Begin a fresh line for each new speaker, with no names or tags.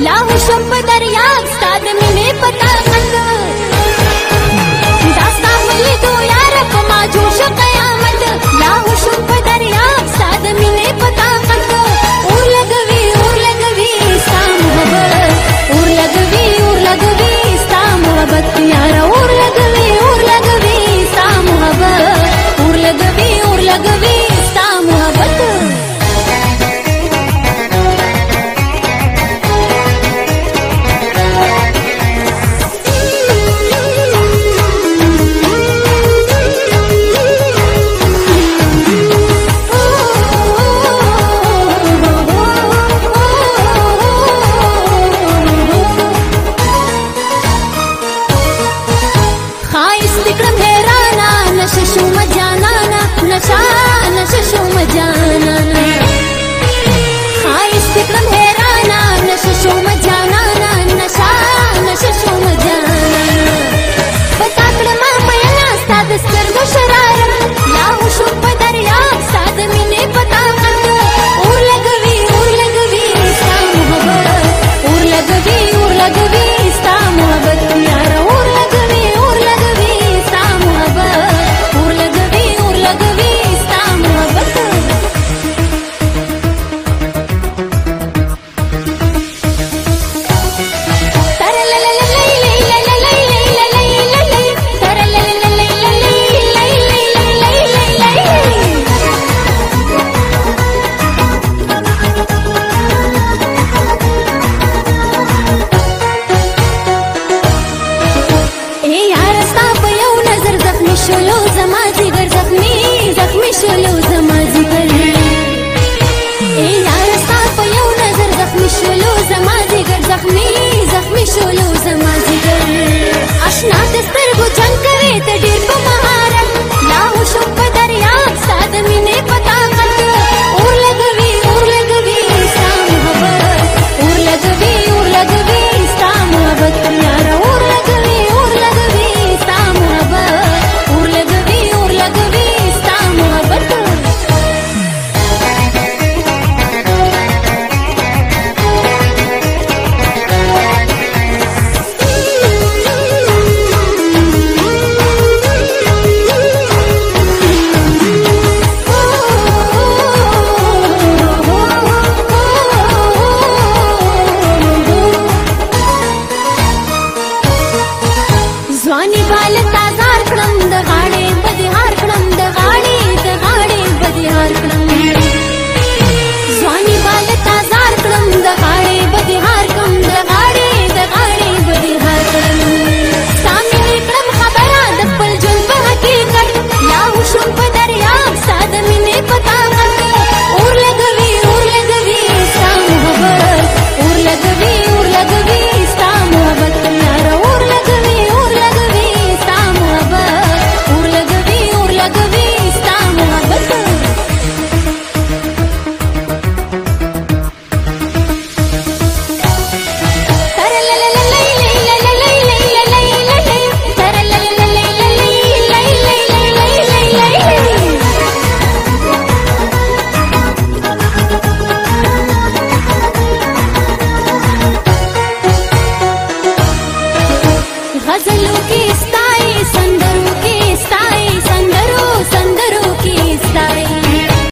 聊什么